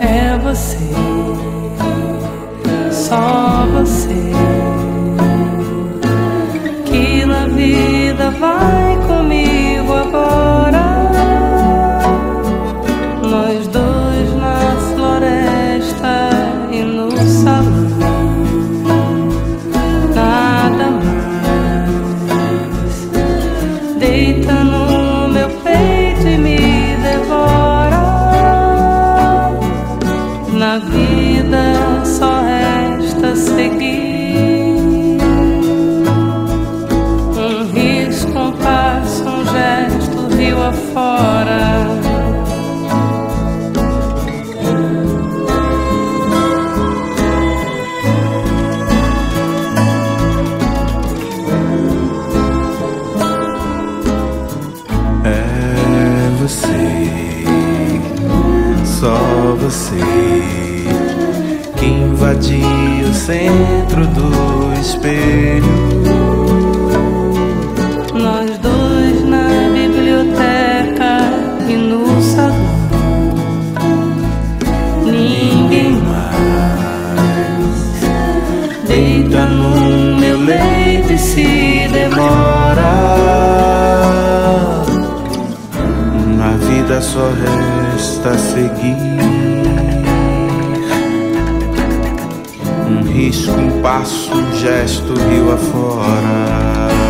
É você, só você, que na vida vai comigo agora. Nós dois na floresta e no salão, nada mais. Deita no meu peito Na vida só resta seguir. Só você, que invadiu o centro do espelho. Nós dois na biblioteca e no salão. Ninguém mais deita no meu leito e se vida só resta seguir. Um risco, um passo, um gesto, rio afora.